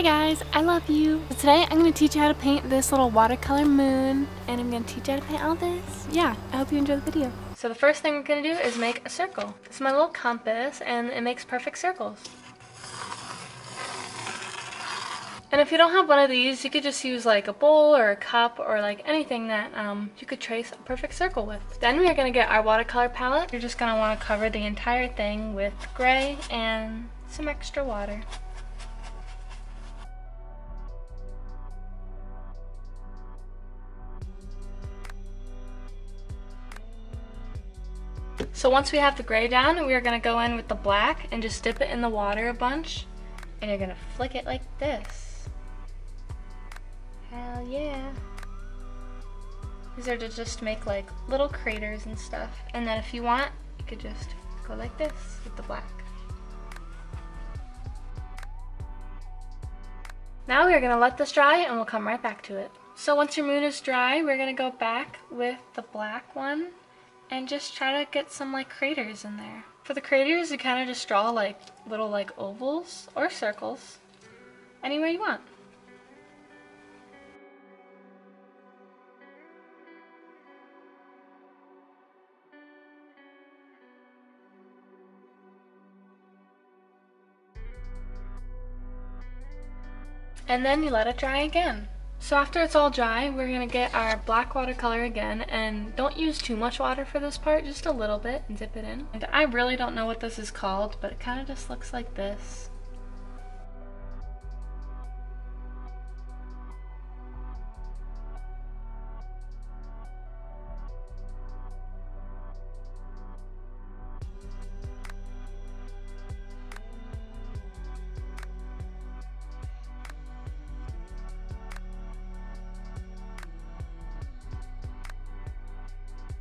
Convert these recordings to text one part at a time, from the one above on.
Hi guys, I love you. So today I'm going to teach you how to paint this little watercolor moon and I'm going to teach you how to paint all this. Yeah, I hope you enjoy the video. So the first thing we're going to do is make a circle. This is my little compass and it makes perfect circles. And if you don't have one of these, you could just use like a bowl or a cup or like anything that um, you could trace a perfect circle with. Then we are going to get our watercolor palette. You're just going to want to cover the entire thing with gray and some extra water. So once we have the gray down, we are to go in with the black and just dip it in the water a bunch. And you're to flick it like this. Hell yeah. These are to just make like little craters and stuff. And then if you want, you could just go like this with the black. Now we're gonna let this dry and we'll come right back to it. So once your moon is dry, we're gonna go back with the black one and just try to get some like craters in there. For the craters, you kind of just draw like little like ovals or circles anywhere you want. and then you let it dry again. So after it's all dry, we're to get our black watercolor again, and don't use too much water for this part, just a little bit, and dip it in. And I really don't know what this is called, but it kind of just looks like this.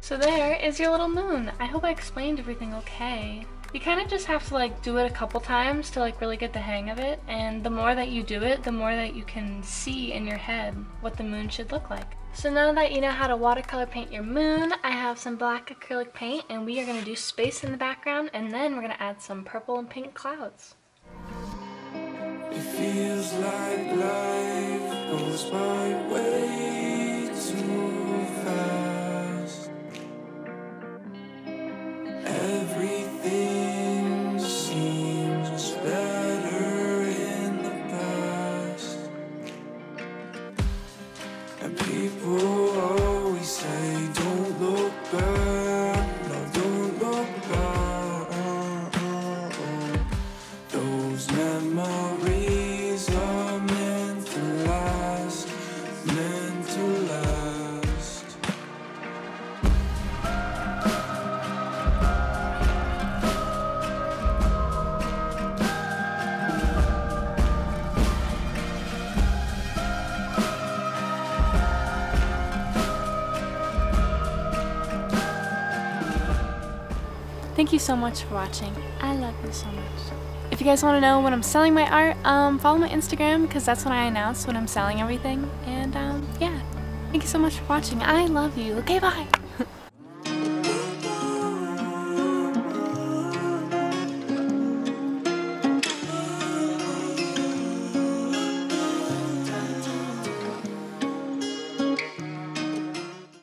So there is your little moon. I hope I explained everything okay. You kind of just have to like do it a couple times to like really get the hang of it and the more that you do it, the more that you can see in your head what the moon should look like. So now that you know how to watercolor paint your moon, I have some black acrylic paint and we are going to do space in the background and then we're going to add some purple and pink clouds. It feels like life goes my way every Thank you so much for watching. I love you so much. If you guys want to know when I'm selling my art, um, follow my Instagram because that's when I announce when I'm selling everything. And um, yeah, thank you so much for watching. I love you. Okay, bye.